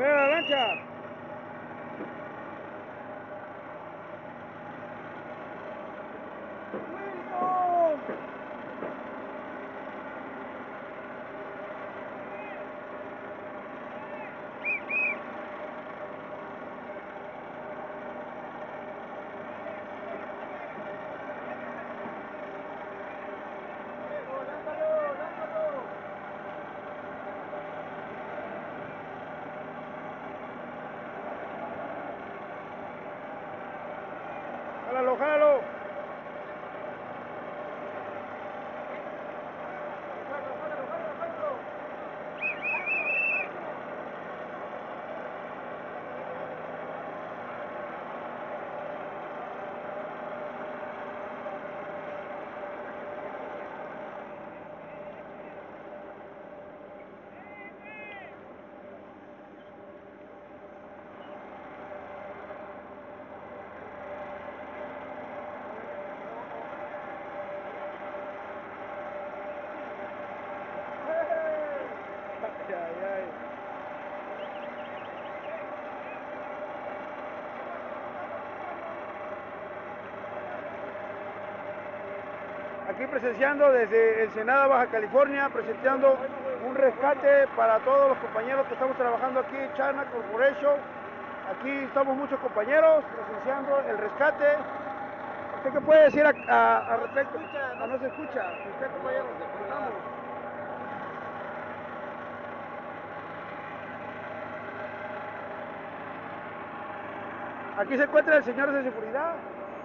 Espera la lancha. Wilson. Jálalo, jálalo. Aquí presenciando desde Ensenada, Baja California, presenciando un rescate para todos los compañeros que estamos trabajando aquí en China Corporation. Aquí estamos muchos compañeros presenciando el rescate. ¿Usted qué puede decir a, a- al respecto? Ah, no se escucha. ¿Usted, compañero? Aquí se encuentra el señor de seguridad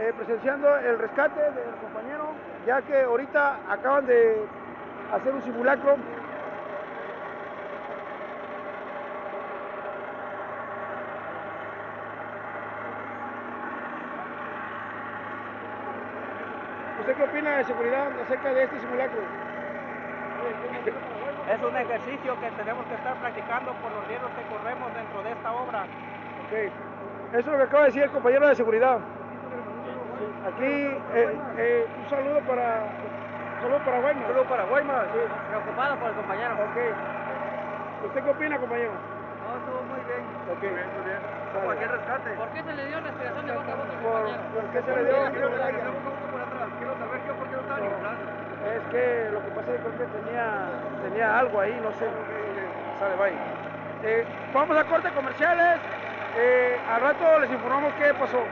eh, presenciando el rescate del compañero, ya que ahorita acaban de hacer un simulacro. ¿Usted qué opina de seguridad acerca de este simulacro? Es un ejercicio que tenemos que estar practicando por los riesgos que corremos dentro de esta obra. Ok. Eso es lo que acaba de decir el compañero de seguridad. Aquí eh, eh, un saludo para un saludo para Guaymas. Saludos para Guaymas, preocupado por el compañero. Ok. ¿Usted qué opina, compañero? No, estuvo muy bien. Ok. Muy bien. Cualquier rescate. ¿Por qué se le dio respiración de boca a boca al ¿Por, compañero? por qué se le dio? Quiero saber qué, por qué no estaba nivelando. Es que lo que pasa es que tenía, tenía algo ahí, no sé. Sale, bye. Eh, vamos a corte comerciales. Eh, al rato les informamos qué pasó.